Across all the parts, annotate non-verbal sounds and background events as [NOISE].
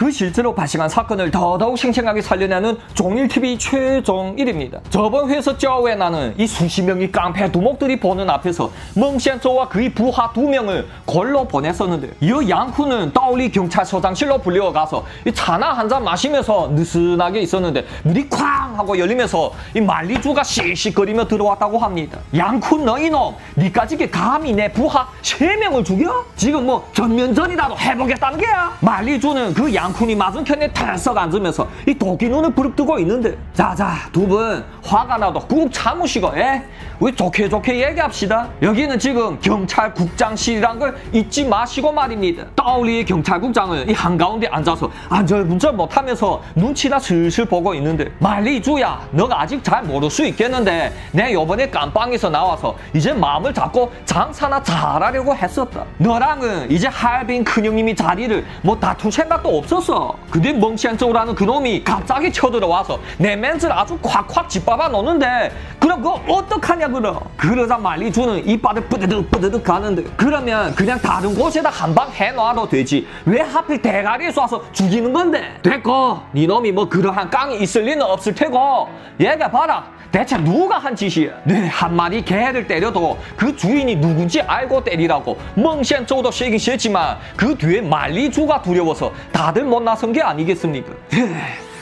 그 실제로 발생한 사건을 더더욱 생생하게 살려내는 종일TV 최종 1입니다. 저번 회에서 쩌왜 나는 이 수십 명의 깡패 두목들이 보는 앞에서 멍시안조와 그의 부하 두 명을 걸로 보냈었는데 이 양쿠는 따올리 경찰서장실로 불려가서 이 차나 한 잔 마시면서 느슨하게 있었는데 문이 쾅 하고 열리면서 이 말리주가 씩씩거리며 들어왔다고 합니다. 양쿠 너 이놈 니까지 게 감히 내 부하 세 명을 죽여? 지금 뭐 전면전이라도 해보겠다는 게야? 말리주는 그 양 쿤이 맞은편에 탈썩 앉으면서 이 도끼 눈을 부릅뜨고 있는데 자자 두 분 화가 나도 꾹 참으시고 예? 우리 좋게 좋게 얘기합시다. 여기는 지금 경찰국장실이란 걸 잊지 마시고 말입니다. 떠올리 경찰국장은 이 한가운데 앉아서 안절분절 못하면서 눈치나 슬슬 보고 있는데 말리 주야 너가 아직 잘 모를 수 있겠는데 내 요번에 깜빵에서 나와서 이제 마음을 잡고 장사나 잘하려고 했었다. 너랑은 이제 할빈 큰형님이 자리를 뭐 다툴 생각도 없 었어. 근데 멍시한 쪽으로는 그놈이 갑자기 쳐들어와서 내 멘트를 아주 콱콱 짓밟아 놓는데 그럼 그거 어떡하냐 그러. 그러자 말리주는 이빨을 뿌드득 뿌드득 가는데 그러면 그냥 다른 곳에다 한 방 해놔도 되지. 왜 하필 대가리에 쏴서 죽이는 건데? 됐고 니놈이 뭐 그러한 깡이 있을 리는 없을 테고 얘기해봐라. 대체 누가 한 짓이야? 네, 한 마리 개를 때려도 그 주인이 누군지 알고 때리라고 멍시한 쪽도 쉬긴 싫지만 그 뒤에 말리주가 두려워서 다들 못 나선 게 아니겠습니까?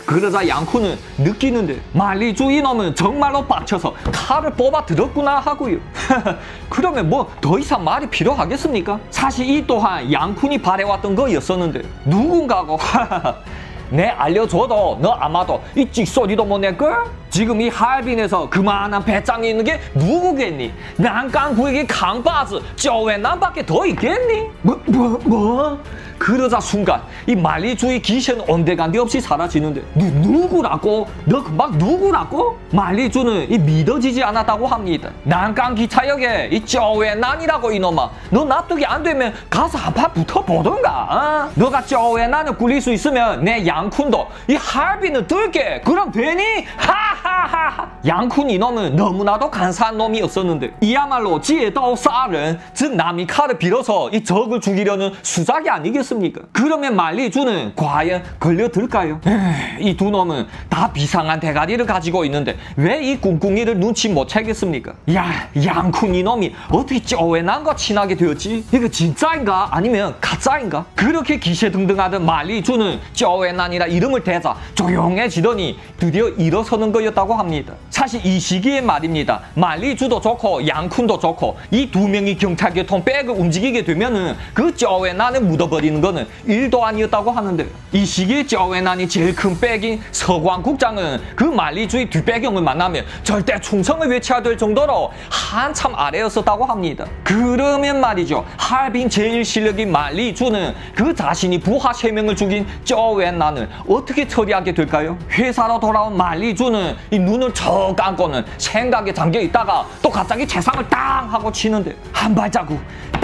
그러자 양쿠는 느끼는데 말리주 이놈은 정말로 빡쳐서 칼을 뽑아 들었구나 하고요. [LAUGHS] 그러면 뭐 더 이상 말이 필요하겠습니까? 사실 이 또한 양쿤이 바래왔던 거였었는데 누군가가 [LAUGHS] 내 알려줘도 너 아마도 이 찍소리도 못 낼걸? 지금 이 하얼빈에서 그만한 배짱이 있는 게 누구겠니? 난깡구에게 강바즈 쪼웨난밖에 더 있겠니? 뭐, 뭐, 뭐? 그러자 순간 이 말리주의 기세는 온데간데 없이 사라지는데 누, 누구라고? 너 금방 누구라고? 말리주는 이 믿어지지 않았다고 합니다. 난강 기차역에 이 쪼웨난이라고 이놈아 너 납득이 안 되면 가서 한판 붙어보던가 어? 너가 쪼웨난을 굴릴 수 있으면 내 양쿤도 이 하얼빈을 뜰게 그럼 되니? 하하하 양쿤 이놈은 너무나도 간사한 놈이었었는데 이야말로 지혜도 싸른 즉 남이 칼을 빌어서 이 적을 죽이려는 수작이 아니겠습니까? 않습니까? 그러면 말리주는 과연 걸려들까요? 이 두 놈은 다 비상한 대가리를 가지고 있는데 왜 이 꿍꿍이를 눈치 못 채겠습니까? 야, 양쿤 이놈이 어떻게 쪼웨난과 친하게 되었지? 이거 진짜인가? 아니면 가짜인가? 그렇게 기세등등하던 말리주는 쪼웨난이라 이름을 대자 조용해지더니 드디어 일어서는 거였다고 합니다. 사실 이 시기에 말입니다. 말리주도 좋고 양쿤도 좋고 이 두 명이 경찰 교통 백을 움직이게 되면은 그 쪼웨난을 묻어버리는 거는 일도 아니었다고 하는데 이 시기에 쪼웨난이 제일 큰 백인 서광 국장은 그 말리주의 뒷배경을 만나면 절대 충성을 외쳐야 될 정도로 한참 아래였었다고 합니다. 그러면 말이죠. 할빈 제일 실력인 말리주는 그 자신이 부하 세 명을 죽인 쪼웨난을 어떻게 처리하게 될까요? 회사로 돌아온 말리주는 이 눈을 척 감고는 생각에 잠겨 있다가 또 갑자기 재상을 땅 하고 치는데 한 발자국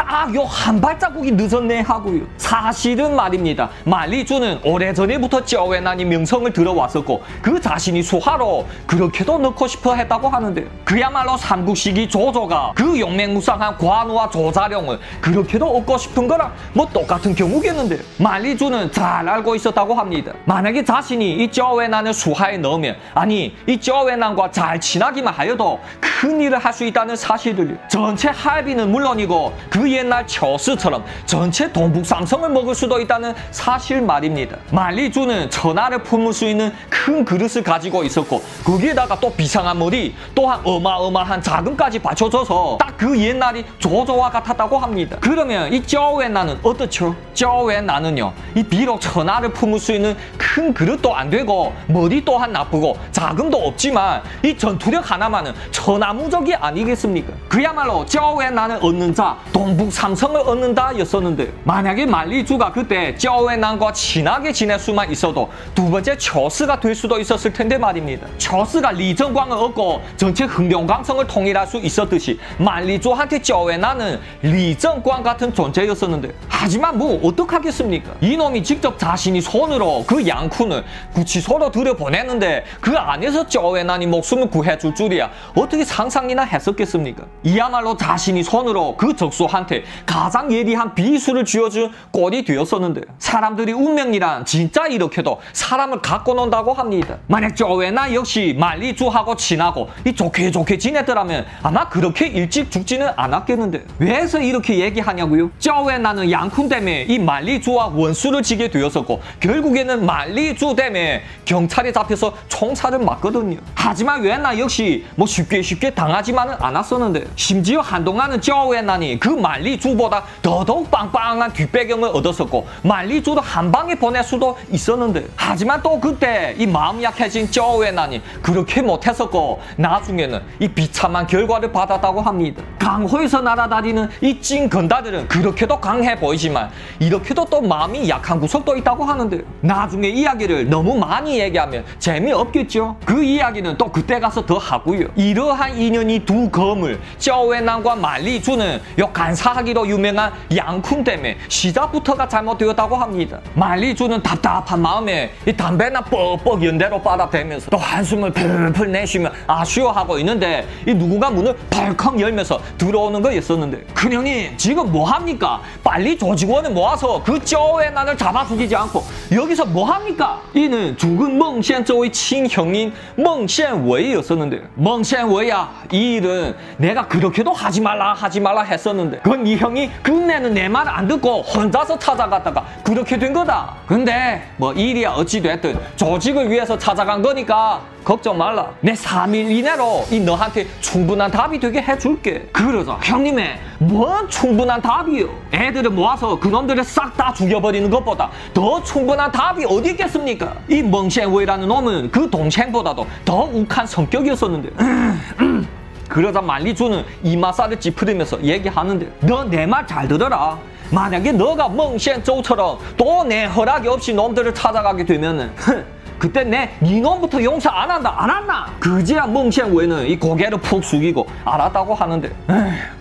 딱 요 한 발자국이 늦었네 하고요. 사실은 말입니다. 말리주는 오래전에부터 쩌웨난이 명성을 들어왔었고 그 자신이 수하로 그렇게도 넣고 싶어 했다고 하는데 그야말로 삼국시기 조조가 그 용맹무쌍한 관우와 조자룡을 그렇게도 얻고 싶은 거랑 뭐 똑같은 경우겠는데 말리주는 잘 알고 있었다고 합니다. 만약에 자신이 이 쩌웨난을 수하에 넣으면 아니 이 쩌웨난과 잘 친하기만 하여도 큰 일을 할 수 있다는 사실을 전체 할비는 물론이고 그 옛날 처스처럼 전체 동북 삼성을 먹을 수도 있다는 사실 말입니다. 말리주는 천하를 품을 수 있는 큰 그릇을 가지고 있었고 거기에다가 또 비상한 머리 또한 어마어마한 자금까지 받쳐줘서 딱 그 옛날이 조조와 같았다고 합니다. 그러면 이 쩌웨나는 어떻죠? 쩌웨나는요 이 비록 천하를 품을 수 있는 큰 그릇도 안 되고 머리 또한 나쁘고 자금도 없지만 이 전투력 하나만은 천하무적이 아니겠습니까? 그야말로 쩌웨나는 얻는 자 동북 삼성을 얻는다 였었는데 만약에 말리주가 그때 쩌웨난과 친하게 지낼 수만 있어도 두 번째 처스가 될 수도 있었을 텐데 말입니다. 처스가 리정광을 얻고 전체 흥룡강성을 통일할 수 있었듯이 말리주한테 쩌웨난은 리정광 같은 존재였었는데 하지만 뭐 어떡하겠습니까? 이놈이 직접 자신이 손으로 그 양쿤을 구치소로 들여보냈는데 그 안에서 쩌웨난이 목숨을 구해줄 줄이야 어떻게 상상이나 했었겠습니까? 이야말로 자신이 손으로 그 적수한테 웨난한테 가장 예리한 비수를 쥐어준 꼴이 되었었는데 사람들이 운명이란 진짜 이렇게도 사람을 갖고 논다고 합니다. 만약 조웨나 역시 말리주하고 친하고 이 좋게 좋게 지냈더라면 아마 그렇게 일찍 죽지는 않았겠는데 왜서 이렇게 얘기하냐고요? 조웨나는 양쿤 때문에 이 말리주와 원수를 지게 되었었고 결국에는 말리주 때문에 경찰에 잡혀서 총살을 맞거든요. 하지만 웨나 역시 뭐 쉽게 쉽게 당하지만은 않았었는데 심지어 한동안은 조웨나니 그 말리 주보다 더더욱 빵빵한 뒷배경을 얻었었고 말리주도 한 방에 보낼 수도 있었는데 하지만 또 그때 이 마음 약해진 조웨나니 그렇게 못했었고 나중에는 이 비참한 결과를 받았다고 합니다. 강호에서 날아다니는 이 찐 건다들은 그렇게도 강해 보이지만 이렇게도 또 마음이 약한 구석도 있다고 하는데 나중에 이야기를 너무 많이 얘기하면 재미없겠죠. 그 이야기는 또 그때 가서 더 하고요. 이러한 인연이 두 검을 쩌웨난과 말리주는 요 간사 하기로 유명한 양쿤 때문에 시작부터가 잘못되었다고 합니다. 말리주는 답답한 마음에 이 담배나 뻑뻑 연대로 빨아대면서 또 한숨을 풀풀 내쉬며 아쉬워하고 있는데 이 누군가 문을 벌컥 열면서 들어오는 거였었는데 큰형님 지금 뭐합니까? 빨리 조직원을 모아서 그 쩌웨난을 잡아 죽이지 않고 여기서 뭐 합니까? 이는 죽은 멍시안저의 친형인 멍시안웨이였었는데. 멍시안웨이야 이 일은 내가 그렇게도 하지 말라 하지 말라 했었는데. 그건 이 형이 끝내는 내 말 안 듣고 혼자서 찾아갔다가 그렇게 된 거다. 근데 뭐 일이야 어찌 됐든 조직을 위해서 찾아간 거니까 걱정 말라. 내 3일 이내로 이 너한테 충분한 답이 되게 해줄게. 그러자 형님의 뭔 충분한 답이요? 애들을 모아서 그놈들을 싹 다 죽여버리는 것보다 더 충분한 답이 어디 있겠습니까? 이 멍시엔웨이라는 놈은 그 동생보다도 더 욱한 성격이었었는데. [CLEARS THROAT] 그러자 말리주는 이마살을 찌푸리면서 얘기하는데 너 내 말 잘 들어라. 만약에 너가 멍시엔조처럼 또 내 허락이 없이 놈들을 찾아가게 되면은 [LAUGHS] 그때 내 니놈부터 용서 안 한다. 안 한다. 그제야 멍시엔웨는 이 고개를 푹 숙이고 알았다고 하는데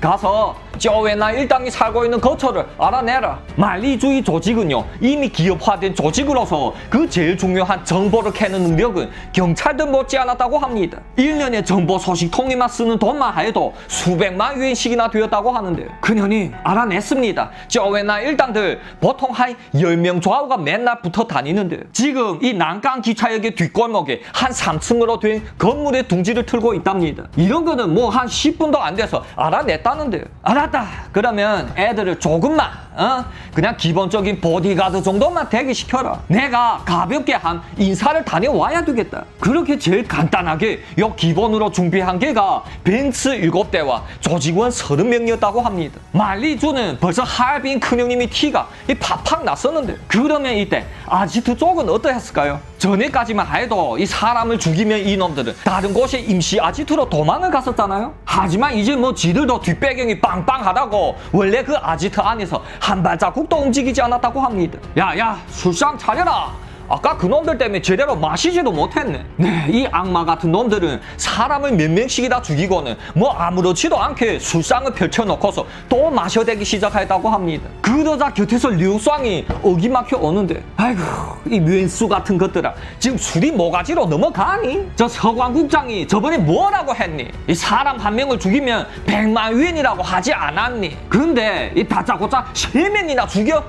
가서 저웨나 일당이 살고 있는 거처를 알아내라. 말리주의 조직은요 이미 기업화된 조직으로서 그 제일 중요한 정보를 캐는 능력은 경찰도 못지않았다고 합니다. 1년에 정보 소식통에만 쓰는 돈만 해도 수백만 유엔씩이나 되었다고 하는데 그년이 알아냈습니다. 저웨나 일당들 보통 한 10명 좌우가 맨날 붙어 다니는데 지금 이 난강 기차역의 뒷골목에 한 3층으로 된 건물의 둥지를 틀고 있답니다. 이런 거는 뭐 한 10분도 안 돼서 알아냈다는데 알았 다. 그러면 애들을 조금만 어? 그냥 기본적인 보디가드 정도만 대기시켜라. 내가 가볍게 한 인사를 다녀와야 되겠다. 그렇게 제일 간단하게 요 기본으로 준비한 게가 벤츠 7대와 조직원 30명이었다고 합니다. 말리주는 벌써 하얼빈 큰형님이 티가 이 팍팍 났었는데 그러면 이때 아지트 쪽은 어떠했을까요? 전에까지만 해도 이 사람을 죽이면 이놈들은 다른 곳에 임시 아지트로 도망을 갔었잖아요. 하지만 이제 뭐 지들도 뒷배경이 빵빵하다고 원래 그 아지트 안에서 한 발자국도 움직이지 않았다고 합니다. 야야 술상 차려라. 아까 그 놈들 때문에 제대로 마시지도 못했네. 네, 이 악마 같은 놈들은 사람을 몇 명씩이나 죽이고는 뭐 아무렇지도 않게 술상을 펼쳐놓고서 또 마셔대기 시작했다고 합니다. 그러자 곁에서 류쌍이 어기막혀 오는데 아이고 이 류엔수 같은 것들아 지금 술이 모가지로 넘어가니? 저 서광국장이 저번에 뭐라고 했니? 이 사람 한 명을 죽이면 백만 위엔이라고 하지 않았니? 근데 이 다짜고짜 세 명이나 죽여?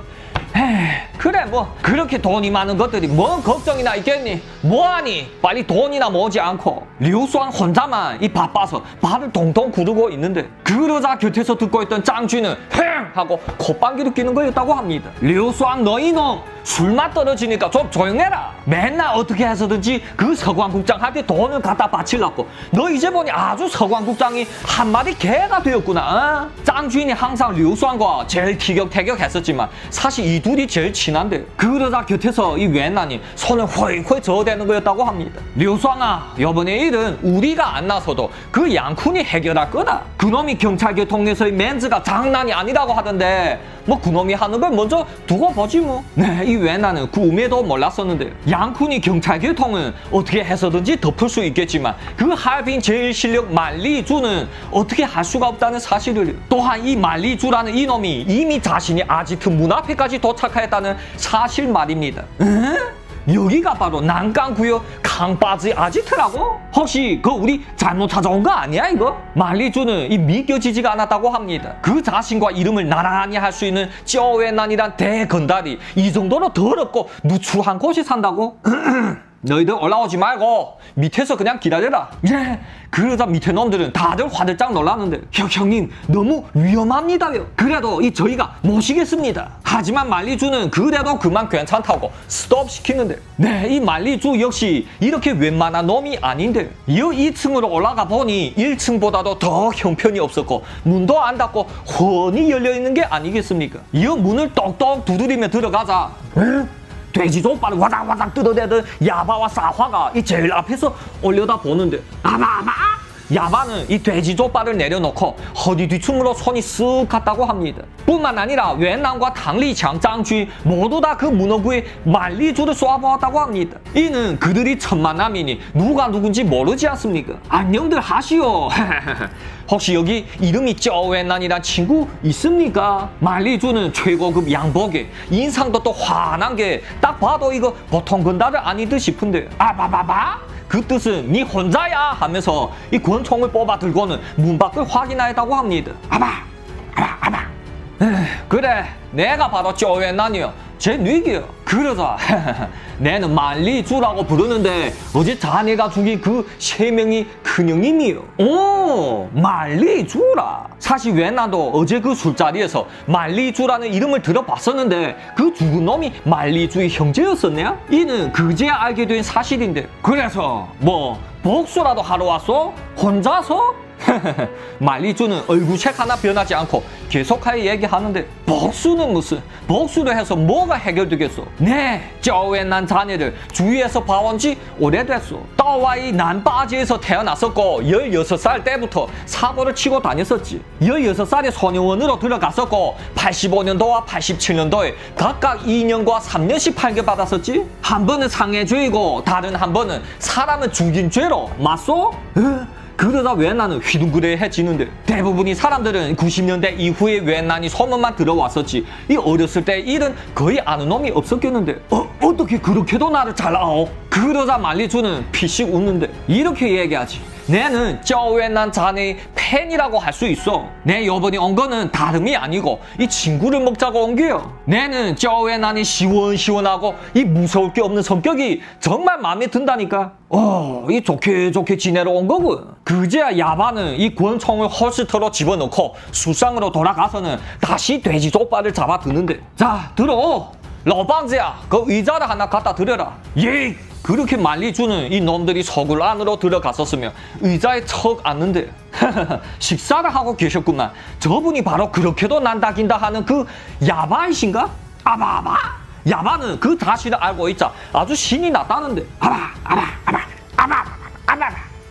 그래 뭐 그렇게 돈이 많은 것들이 뭔 걱정이나 있겠니? 뭐하니? 빨리 돈이나 모지 않고. 류수왕 혼자만 이 바빠서 발을 동동 구르고 있는데 그러자 곁에서 듣고 있던 짱쥐는 흥 하고 콧방귀를 끼는 거였다고 합니다. 류수왕 너 이놈 술맛 떨어지니까 좀 조용해라 맨날 어떻게 해서든지 그 서광국장한테 돈을 갖다 바치려고 너 이제 보니 아주 서광국장이 한마디 개가 되었구나 어? 짱쥐인이 항상 류수왕과 제일 티격태격했었지만 사실 이 둘이 제일 친한데 그러다 곁에서 이 웬난이 손을 훨훨 저어대는 거였다고 합니다. 류수왕아 이번에 일은 우리가 안 나서도 그 양쿤이 해결할 거다. 그놈이 경찰 교통에서의 멘즈가 장난이 아니라고 하던데 뭐 그놈이 하는 걸 먼저 두고 보지 뭐. 네, 이 웬난은 그 몰랐었는데 양쿤이 경찰 교통은 어떻게 해서든지 덮을 수 있겠지만 그 하얼빈 제일 실력 말리주는 어떻게 할 수가 없다는 사실을 또한 이 말리주라는 이놈이 이미 자신이 아지트 문 앞에까지 도착했다는 사실 말입니다. 에? 여기가 바로 난강구역 강바지 아지트라고? 혹시 그 우리 잘못 찾아온 거 아니야 이거? 말리주는 이 믿겨지지가 않았다고 합니다. 그 자신과 이름을 나란히 할 수 있는 쩌웨난이란 대건달이 이 정도로 더럽고 누추한 곳이 산다고? [CLEARS THROAT] 너희들 올라오지 말고 밑에서 그냥 기다려라. 예. 그러자 밑에 놈들은 다들 화들짝 놀랐는데 형, 형님 너무 위험합니다요. 그래도 이 저희가 모시겠습니다. 하지만 말리주는 그래도 그만 괜찮다고 스톱 시키는데 네, 이 말리주 역시 이렇게 웬만한 놈이 아닌데 이 2층으로 올라가 보니 1층보다도 더 형편이 없었고 문도 안 닫고 훤히 열려있는 게 아니겠습니까? 이 문을 똑똑 두드리며 들어가자 에? 돼지족발을 와닥와닥 뜯어대던 야바와 사화가 이 제일 앞에서 올려다 보는데 아마아마 야바는 이 돼지족발을 내려놓고 허리 뒤춤으로 손이 쓱 갔다고 합니다. 뿐만 아니라 웬남과 당리창, 짱쥐 모두 다 그 문어구에 말리주를 쏘아보았다고 합니다. 이는 그들이 천만남이니 누가 누군지 모르지 않습니까? 안녕들 하시오. [LAUGHS] 혹시 여기 이름이 쩌웬난이란 친구 있습니까? 말리주는 최고급 양복에 인상도 또 환한 게 딱 봐도 이거 보통 건달을 아니듯 싶은데 아바바바? 그 뜻은 니 혼자야 하면서 이 권총을 뽑아 들고는 문 밖을 확인하였다고 합니다. 아바, 아바, 아바. 그래, 내가 바로 쪼웬난이요. 제 뉘기요. 그러자 [LAUGHS] 내는 말리주라고 부르는데 어제 자네가 죽인 그 세 명이 큰형님이요. 오, 말리주라. 사실 왜 나도 어제 그 술자리에서 말리주라는 이름을 들어봤었는데 그 죽은 놈이 말리주의 형제였었네요. 이는 그제야 알게 된 사실인데 그래서 뭐 복수라도 하러 왔어? 혼자서? [LAUGHS] 말리주는 얼굴색 하나 변하지 않고 계속하여 얘기하는데 복수는 무슨 복수를 해서 뭐가 해결되겠어 네 저웬난 자네를 주위에서 봐온 지 오래됐어 떠와이 난바지에서 태어났었고 16살 때부터 사고를 치고 다녔었지. 16살에 소녀원으로 들어갔었고 85년도와 87년도에 각각 2년과 3년씩 판결받았었지. 한 번은 상해죄이고 다른 한 번은 사람을 죽인 죄로 맞소? 그러다 웬난은 휘둥그레해지는데 대부분이 사람들은 90년대 이후에 웬난이 소문만 들어왔었지 이 어렸을 때 일은 거의 아는 놈이 없었겠는데 어, 어떻게 그렇게도 나를 잘 아오? 그러자 말리주는 피식 웃는데 이렇게 얘기하지 내는 저웬난 자네의 팬이라고 할 수 있어. 내 여번이 온 거는 다름이 아니고 이 친구를 먹자고 온 게요. 내는 저웬난이 시원시원하고 이 무서울 게 없는 성격이 정말 마음에 든다니까. 어, 이 좋게 좋게 지내러 온 거군. 그제야 야바는 이 권총을 홀스터로 집어넣고 수상으로 돌아가서는 다시 돼지 족발을 잡아 드는데. 자, 들어. 러방즈야, 그 의자를 하나 갖다 드려라. 예! 그렇게 말리주는 이 놈들이 서굴 안으로 들어갔었으며 의자에 척 앉는데 [LAUGHS] 식사를 하고 계셨구만. 저분이 바로 그렇게도 난다긴다 하는 그 야바이신가? 아바아바? 야바는 그 자신을 알고 있자 아주 신이 났다는데 아바 아바 아바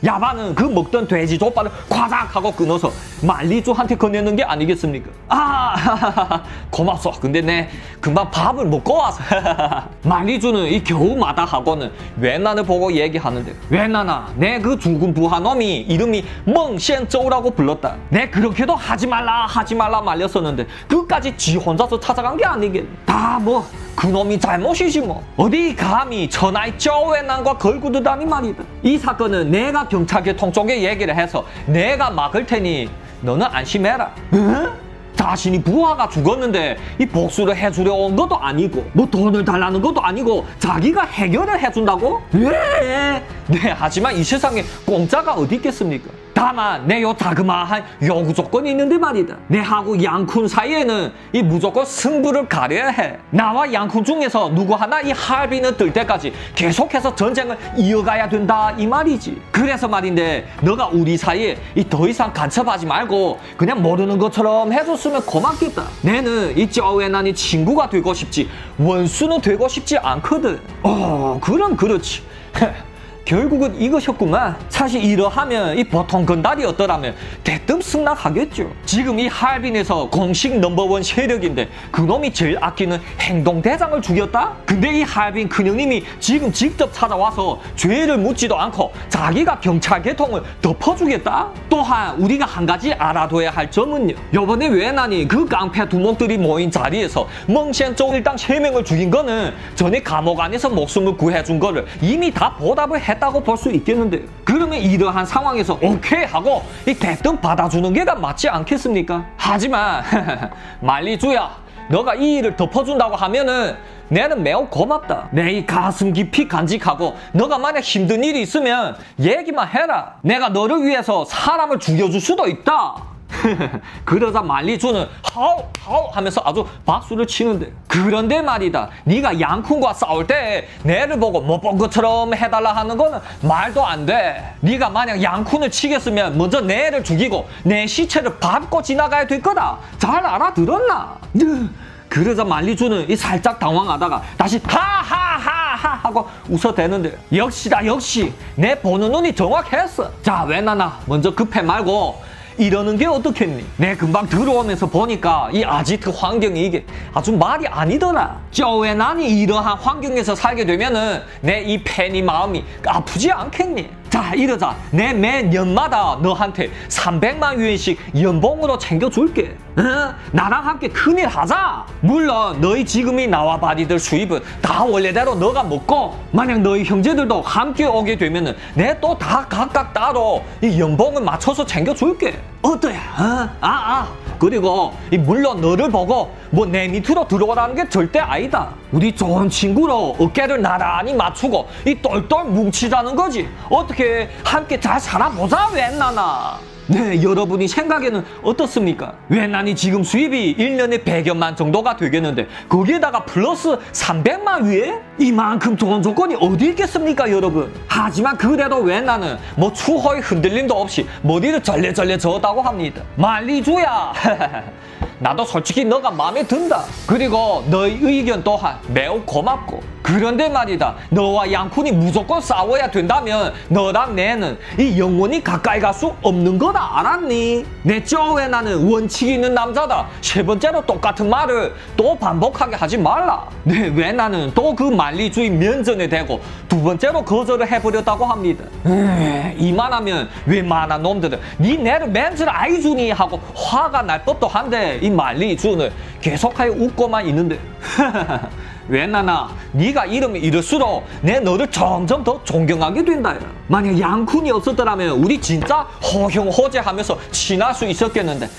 야바는 그 먹던 돼지 족발을 과작 하고 끊어서 말리주한테 건네는 게 아니겠습니까? 아, [LAUGHS] 고맙소. 근데 내 금방 밥을 먹고 와서. [LAUGHS] 말리주는 이 겨우 마다 하고는 웬난을 보고 얘기하는데 웬난아, 내그 죽은 부하 놈이 이름이 멍시엔저우라고 불렀다. 내 그렇게도 하지 말라 하지 말라 말렸었는데 그까지 지 혼자서 찾아간 게 아니겠. 다뭐 그놈이 잘못이지 뭐. 어디 감히 전하의 쪼웨난과 걸구드다니 말이다. 이 사건은 내가 경찰계통 쪽에 얘기를 해서 내가 막을 테니 너는 안심해라. 응? 자신이 부하가 죽었는데 이 복수를 해주려 온 것도 아니고 뭐 돈을 달라는 것도 아니고 자기가 해결을 해준다고? 왜? 네 하지만 이 세상에 공짜가 어디 있겠습니까? 다만 내요 자그마한 요구 조건이 있는데 말이다. 내하고 양쿤 사이에는 이 무조건 승부를 가려야 해. 나와 양쿤 중에서 누구 하나 이 할비는 들 때까지 계속해서 전쟁을 이어가야 된다 이 말이지. 그래서 말인데 너가 우리 사이에 이 더 이상 간첩하지 말고 그냥 모르는 것처럼 해줬으면 고맙겠다. 내는 이 저웨난이 친구가 되고 싶지 원수는 되고 싶지 않거든. 어 그럼 그렇지. [LAUGHS] 결국은 이것이었구만. 사실 이러하면 이 보통 건달이었더라면 대뜸 승낙하겠죠. 지금 이 하얼빈에서 공식 넘버원 세력인데 그놈이 제일 아끼는 행동대장을 죽였다? 근데 이 하얼빈 큰형님이 지금 직접 찾아와서 죄를 묻지도 않고 자기가 경찰 개통을 덮어주겠다? 또한 우리가 한 가지 알아둬야 할 점은요. 요번에 왜나니 그 깡패 두목들이 모인 자리에서 멍시안쪽 일당 세명을 죽인 거는 전에 감옥 안에서 목숨을 구해준 거를 이미 다 보답을 했다고 볼 수 있겠는데 그러면 이러한 상황에서 오케이 하고 이 대뜸 받아주는 게가 맞지 않겠습니까? 하지만 [LAUGHS] 말리주야 너가 이 일을 덮어준다고 하면은 내는 매우 고맙다. 내 이 가슴 깊이 간직하고 너가 만약 힘든 일이 있으면 얘기만 해라. 내가 너를 위해서 사람을 죽여줄 수도 있다. [LAUGHS] 그러자 말리주는 하우 하우 하면서 아주 박수를 치는데 그런데 말이다. 네가 양쿤과 싸울 때 내를 보고 못 본 것처럼 해달라 하는 거는 말도 안돼. 네가 만약 양쿤을 치겠으면 먼저 내를 죽이고 내 시체를 밟고 지나가야 될 거다. 잘 알아들었나? [LAUGHS] 그러자 말리주는 이 살짝 당황하다가 다시 하하하하 하고 웃어대는데 역시다 역시. 내 보는 눈이 정확했어. 자 왜나나? 먼저 급해 말고 이러는 게 어떻겠니? 내 금방 들어오면서 보니까 이 아지트 환경이 이게 아주 말이 아니더라. 저왜 난이 이러한 환경에서 살게 되면은 내 이 팬이 마음이 아프지 않겠니? 자 이러자 내 매 년마다 너한테 300만 유엔씩 연봉으로 챙겨줄게 어? 나랑 함께 큰일 하자 물론 너희 지금이 나와 바디들 수입은 다 원래대로 너가 먹고 만약 너희 형제들도 함께 오게 되면은 내 또 다 각각 따로 이 연봉을 맞춰서 챙겨줄게 어떠야 어? 아 아. 그리고 물론 너를 보고 뭐 내 밑으로 들어오라는 게 절대 아니다. 우리 좋은 친구로 어깨를 나란히 맞추고 이 똘똘 뭉치자는 거지. 어떻게 함께 잘 살아보자 웬나나. 네, 여러분이 생각에는 어떻습니까? 왜 난이 지금 수입이 1년에 100여만 정도가 되겠는데 거기에다가 플러스 300만 위에? 이만큼 좋은 조건이 어디 있겠습니까, 여러분? 하지만 그래도 왜 나는 뭐 추호의 흔들림도 없이 머리를 절레절레 저었다고 합니다. 말리주야! [LAUGHS] 나도 솔직히 너가 마음에 든다. 그리고 너의 의견 또한 매우 고맙고. 그런데 말이다. 너와 양쿤이 무조건 싸워야 된다면 너랑 내는 이 영원히 가까이 갈 수 없는 거다. 알았니? 내 쪼에 나는 원칙 있는 남자다. 세 번째로 똑같은 말을 또 반복하게 하지 말라. 네, 왜 나는 또 그 만리주의 면전에 대고 두 번째로 거절을 해버렸다고 합니다. 에이, 이만하면 웬만한 놈들은 네 내를 맨줄 아이주니 하고 화가 날 법도 한데 이 말리준을 계속하여 웃고만 있는데 [LAUGHS] 왜나나 네가 이름이 이럴수록 내 너를 점점 더 존경하게 된다. 만약 양쿤이 없었더라면 우리 진짜 호형호재하면서 친할 수 있었겠는데.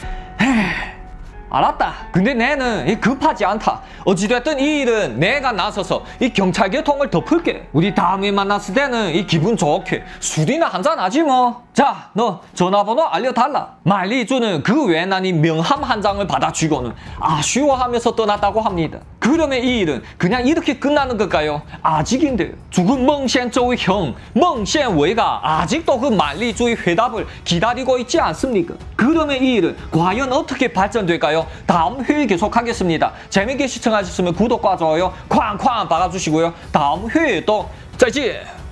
에이. 알았다. 근데 내는 급하지 않다. 어찌됐든 이 일은 내가 나서서 이 경찰 개통을 덮을게. 우리 다음에 만났을 때는 이 기분 좋게 술이나 한잔 하지 뭐. 자, 너 전화번호 알려달라. 말리주는 그 외난이 명함 한 장을 받아주고는 아쉬워하면서 떠났다고 합니다. 그러면 이 일은 그냥 이렇게 끝나는 걸까요? 아직인데요. 죽은 멍시엔저의 형, 멍시엔웨이가 아직도 그 말리주의 회답을 기다리고 있지 않습니까? 그러면 이 일은 과연 어떻게 발전될까요? 다음 회에 계속하겠습니다. 재밌게 시청하셨으면 구독과 좋아요 쾅쾅 박아주시고요. 다음 회에 또再见。